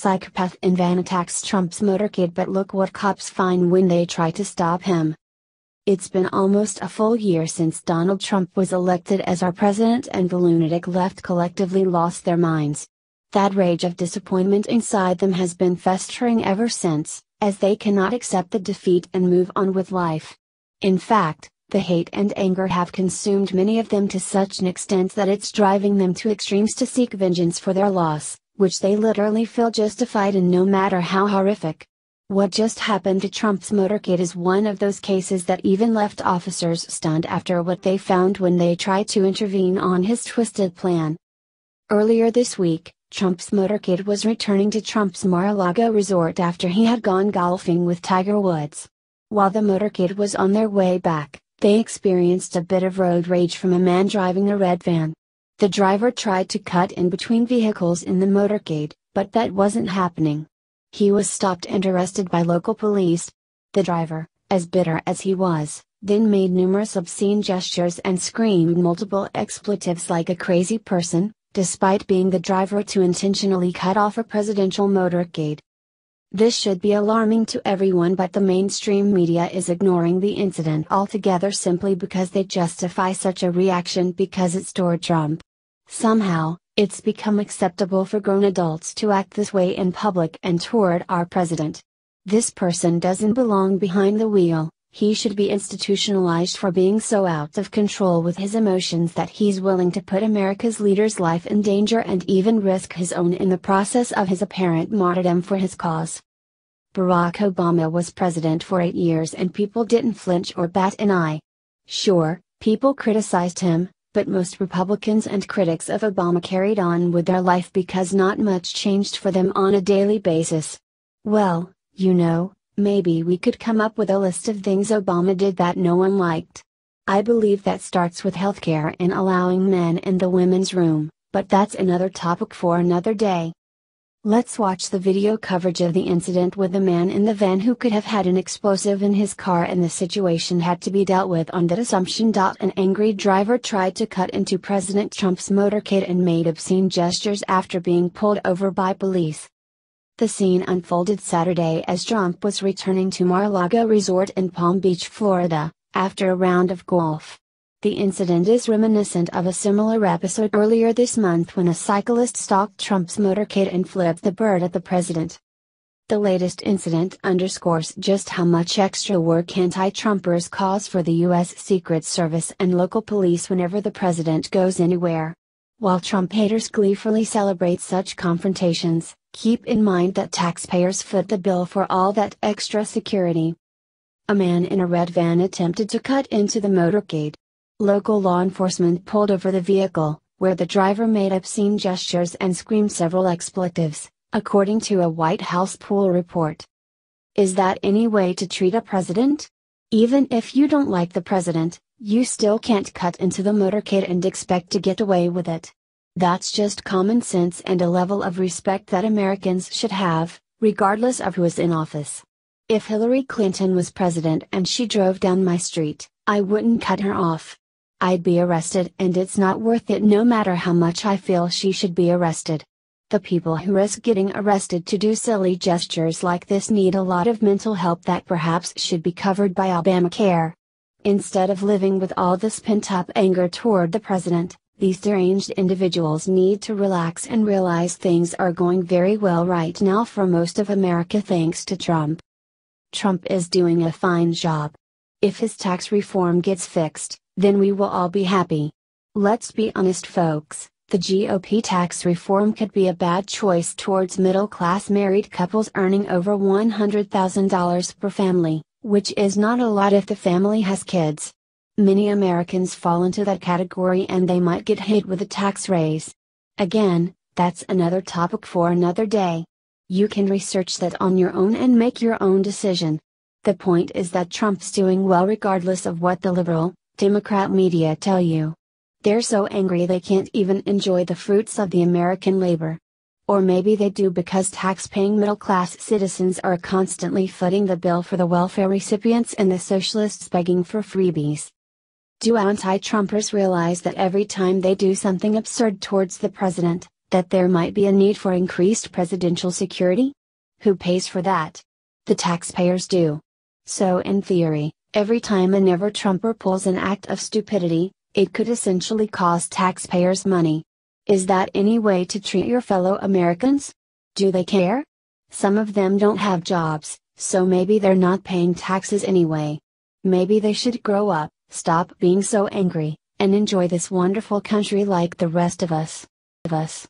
psychopath in van attacks Trump's motorcade but look what cops find when they try to stop him. It's been almost a full year since Donald Trump was elected as our president and the lunatic left collectively lost their minds. That rage of disappointment inside them has been festering ever since, as they cannot accept the defeat and move on with life. In fact, the hate and anger have consumed many of them to such an extent that it's driving them to extremes to seek vengeance for their loss, which they literally feel justified in no matter how horrific. What just happened to Trump's motorcade is one of those cases that even left officers stunned after what they found when they tried to intervene on his twisted plan. Earlier this week, Trump's motorcade was returning to Trump's Mar-a-Lago resort after he had gone golfing with Tiger Woods. While the motorcade was on their way back, they experienced a bit of road rage from a man driving a red van. The driver tried to cut in between vehicles in the motorcade, but that wasn't happening. He was stopped and arrested by local police. The driver, as bitter as he was, then made numerous obscene gestures and screamed multiple expletives like a crazy person, despite being the driver to intentionally cut off a presidential motorcade. This should be alarming to everyone, but the mainstream media is ignoring the incident altogether simply because they justify such a reaction because it's toward Trump. Somehow, it's become acceptable for grown adults to act this way in public and toward our president. This person doesn't belong behind the wheel, he should be institutionalized for being so out of control with his emotions that he's willing to put America's leader's life in danger and even risk his own in the process of his apparent martyrdom for his cause. Barack Obama was president for eight years and people didn't flinch or bat an eye. Sure, people criticized him, but most Republicans and critics of Obama carried on with their life because not much changed for them on a daily basis. Well, you know, maybe we could come up with a list of things Obama did that no one liked. I believe that starts with healthcare and allowing men in the women's room, but that's another topic for another day. Let's watch the video coverage of the incident with the man in the van who could have had an explosive in his car and the situation had to be dealt with on that assumption. An angry driver tried to cut into President Trump's motorcade and made obscene gestures after being pulled over by police. The scene unfolded Saturday as Trump was returning to Mar-a-Lago Resort in Palm Beach, Florida, after a round of golf. The incident is reminiscent of a similar episode earlier this month when a cyclist stalked Trump's motorcade and flipped the bird at the president. The latest incident underscores just how much extra work anti Trumpers cause for the U.S. Secret Service and local police whenever the president goes anywhere. While Trump haters gleefully celebrate such confrontations, keep in mind that taxpayers foot the bill for all that extra security. A man in a red van attempted to cut into the motorcade, Local law enforcement pulled over the vehicle, where the driver made obscene gestures and screamed several expletives, according to a White House pool report. Is that any way to treat a president? Even if you don't like the president, you still can't cut into the motorcade and expect to get away with it. That's just common sense and a level of respect that Americans should have, regardless of who is in office. If Hillary Clinton was president and she drove down my street, I wouldn't cut her off. I'd be arrested and it's not worth it no matter how much I feel she should be arrested. The people who risk getting arrested to do silly gestures like this need a lot of mental help that perhaps should be covered by Obamacare. Instead of living with all this pent up anger toward the president, these deranged individuals need to relax and realize things are going very well right now for most of America thanks to Trump. Trump is doing a fine job. If his tax reform gets fixed, then we will all be happy. Let's be honest, folks, the GOP tax reform could be a bad choice towards middle class married couples earning over $100,000 per family, which is not a lot if the family has kids. Many Americans fall into that category and they might get hit with a tax raise. Again, that's another topic for another day. You can research that on your own and make your own decision. The point is that Trump's doing well regardless of what the liberal, Democrat media tell you. They're so angry they can't even enjoy the fruits of the American labor. Or maybe they do because tax-paying middle-class citizens are constantly footing the bill for the welfare recipients and the socialists begging for freebies. Do anti-Trumpers realize that every time they do something absurd towards the president, That there might be a need for increased presidential security? Who pays for that? The taxpayers do. So, in theory, every time a never Trumper pulls an act of stupidity, it could essentially cost taxpayers money. Is that any way to treat your fellow Americans? Do they care? Some of them don't have jobs, so maybe they're not paying taxes anyway. Maybe they should grow up, stop being so angry, and enjoy this wonderful country like the rest of us. Of us.